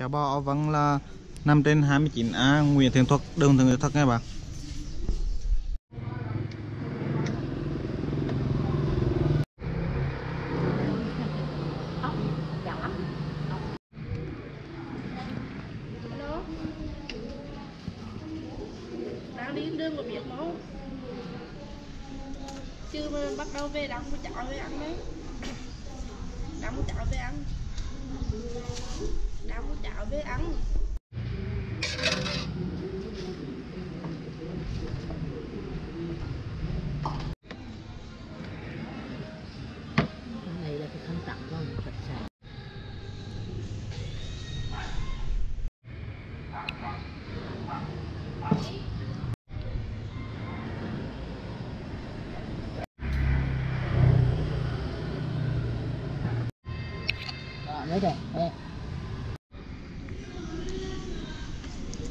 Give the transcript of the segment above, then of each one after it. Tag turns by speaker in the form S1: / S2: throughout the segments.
S1: Chào bò vẫn là 5 trên 29A Nguyễn Thiện Thuật, đường Thường Thuật nghe bạn
S2: Alo Đang Chứ bắt đầu về, đang mua cháo về ăn đấy. Đang mua cháo về ăn. Đang mua cháo với ăn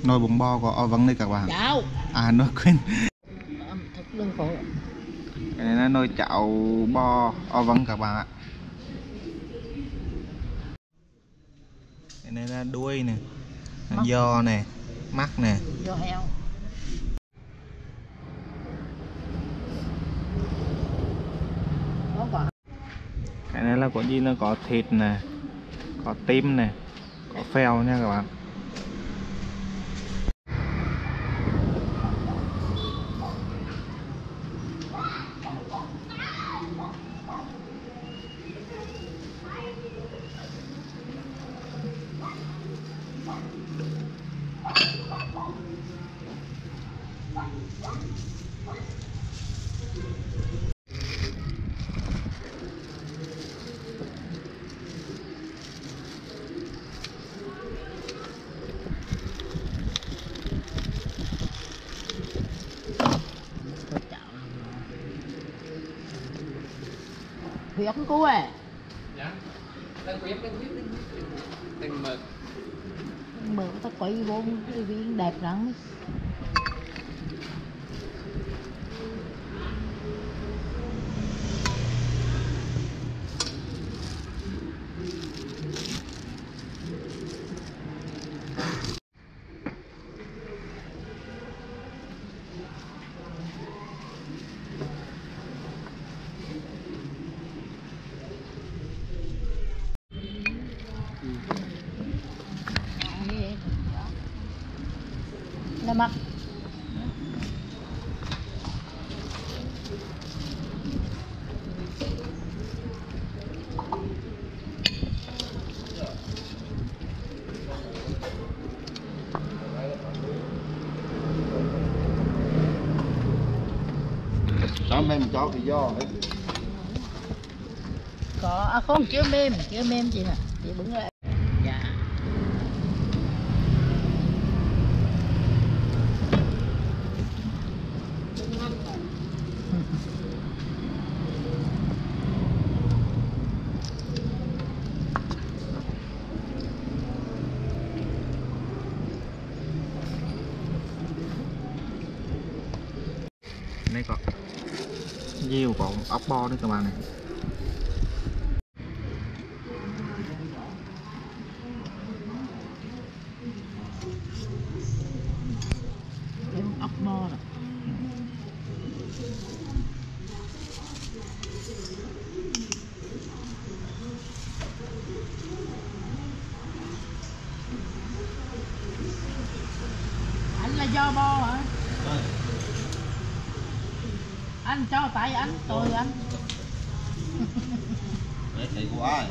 S1: nồi bún bò của vẫn đây các bạn.
S3: Chào.
S1: À nó quên. Cái này là nồi chảo bò o vân các bạn ạ. Cái này là đuôi nè giò nè mắt nè.
S3: Do heo. Có
S1: cái này là có gì nó có thịt nè có tim nè có phèo nha các bạn
S3: Tôi chảo Huyết con cua à?
S4: Dạ. Đang quyết đang quyết đang mực.
S3: Bữa ta quay vô cái viên đẹp lắm là mặt
S5: Sao mềm cho cái giò hết
S3: có à không chưa mềm chưa mềm chị nè chị bứng lại dạ
S1: đây có nhiều có ốc bo nữa các bạn này.
S3: Cái ốc bo rồi anh là do bo hả anh cho tại anh tôi anh.
S5: Thấy của ai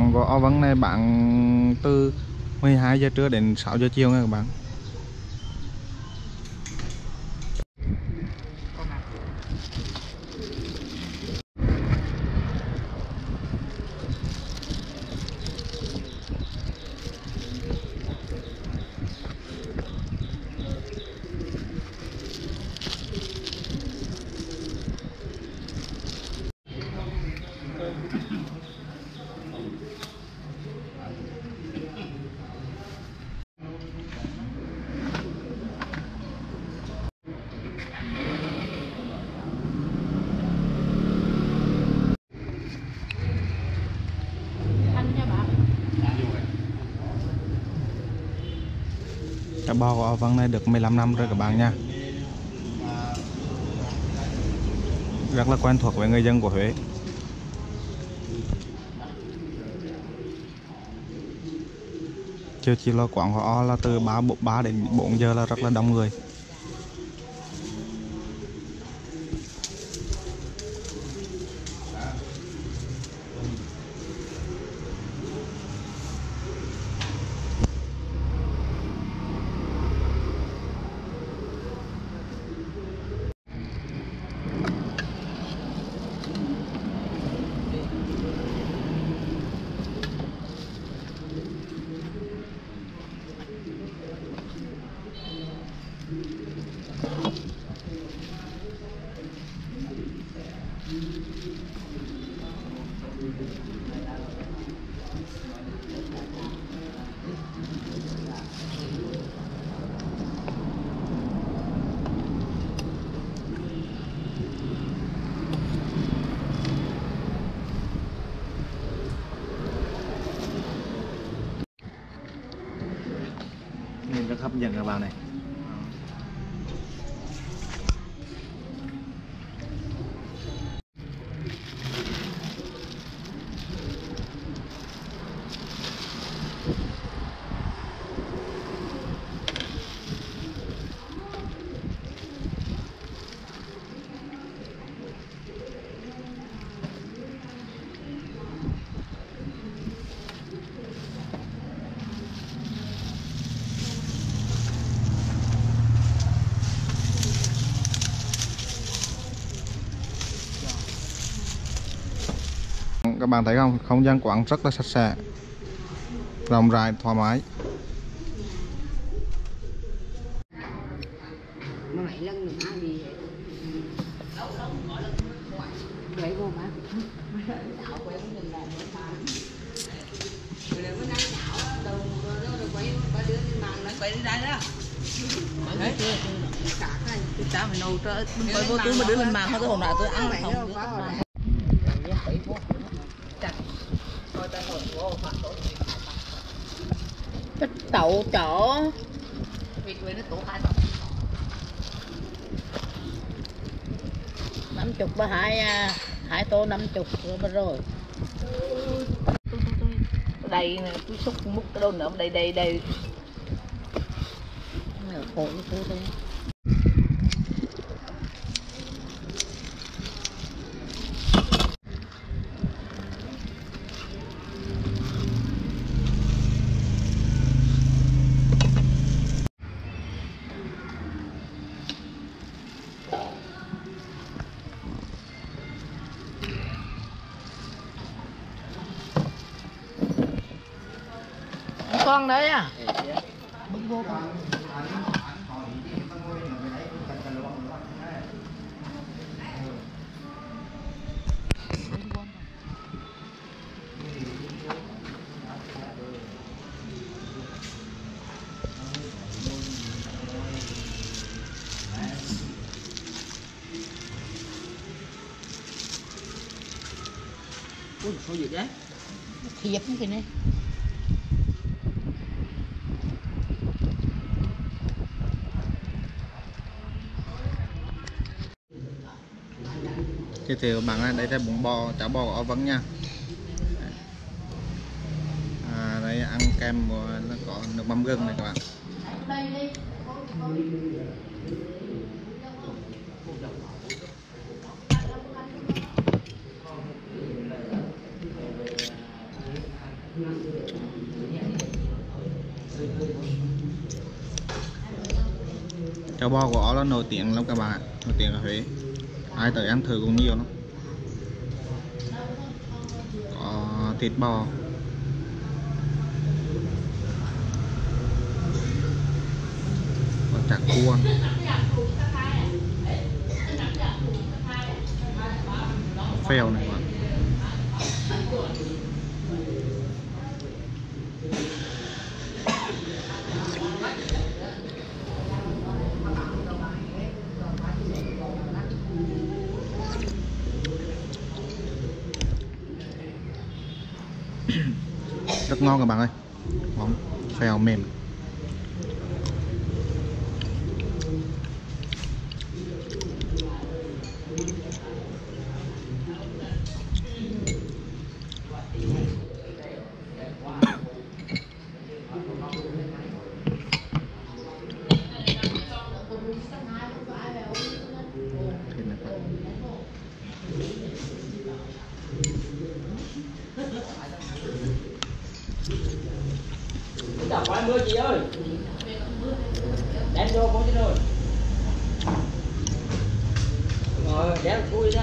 S3: Vâng, của
S1: quán của o ờ, vân này, bạn từ 12 giờ trưa đến 6 giờ chiều nha các bạn. Cái bò của Vân này được 15 năm rồi các bạn nha. Rất là quen thuộc với người dân của Huế. Chưa chỉ là quán họ ờ, là từ 3, 3 đến 4 giờ là rất là đông người. Nhìn rất các bạn này. Các bạn thấy không? Không gian quán rất là sạch sẽ. Rộng rãi, thoải mái.
S3: Mà mấy lần nữa ăn
S6: phải nấu cho bơi vô túi mà đưa lên mạng thôi tôi hôm nào tôi ăn không
S3: tậu chỗ
S6: nó hai
S3: năm chục ba hai à, hai tô năm chục rồi
S6: đây tôi xúc múc cái đôn nữa đây đây đây.
S3: Khổ khổ thôi con đấy à?
S6: Ui sao gì đấy?
S3: Thiệp cái này
S1: giới thiệu các bạn này đây là bún bò chả bò ở vấn nha. À, đây ăn kem nó có nước mắm gừng này các bạn. Chả bò của nó nổi tiếng lắm các bạn nổi tiếng ở Huế ai tới ăn thử cũng nhiều lắm. Có thịt bò. Có chả cua phèo này các bạn rất ngon các bạn ơi. Món phèo mềm.
S7: Đem có chứ rồi Rồi, đem vui đó.